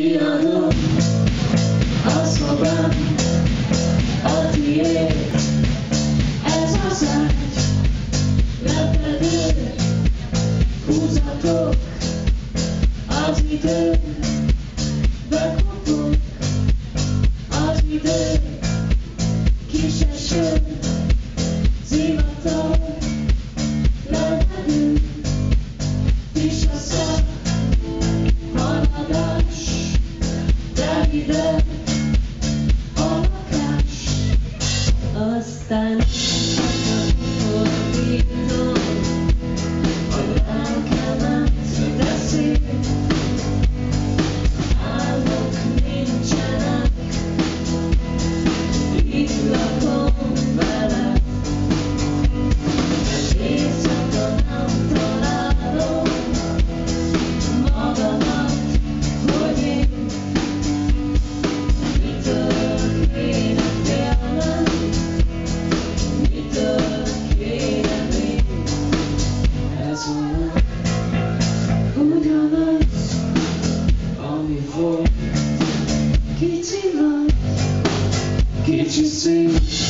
Kiadom a szobám, a tiéd, ez az ágy, lepedő, húzatok az időt. can't you see?